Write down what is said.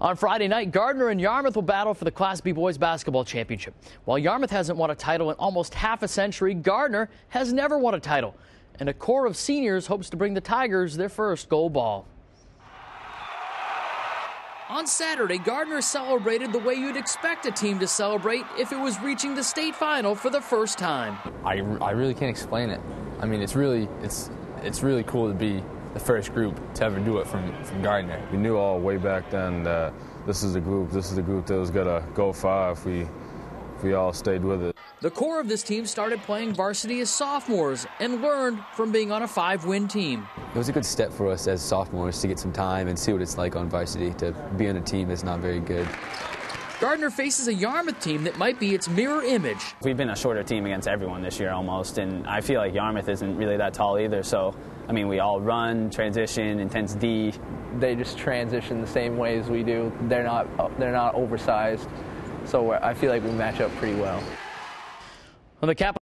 On Friday night, Gardiner and Yarmouth will battle for the Class B Boys Basketball Championship. While Yarmouth hasn't won a title in almost half a century, Gardiner has never won a title. And a core of seniors hopes to bring the Tigers their first gold ball. On Saturday, Gardiner celebrated the way you'd expect a team to celebrate if it was reaching the state final for the first time. I, I really can't explain it. I mean, it's really it's it's really cool to be the first group to ever do it from, from Gardiner. We knew all way back then that this is the group, this is the group that was going to go far if we, if we all stayed with it. The core of this team started playing varsity as sophomores and learned from being on a five win team. It was a good step for us as sophomores to get some time and see what it's like on varsity to be on a team that's not very good. Gardiner faces a Yarmouth team that might be its mirror image. We've been a shorter team against everyone this year almost, and I feel like Yarmouth isn't really that tall either. So, I mean, we all run, transition, intense D. They just transition the same way as we do. They're not they're not oversized, so I feel like we match up pretty well. On the Capital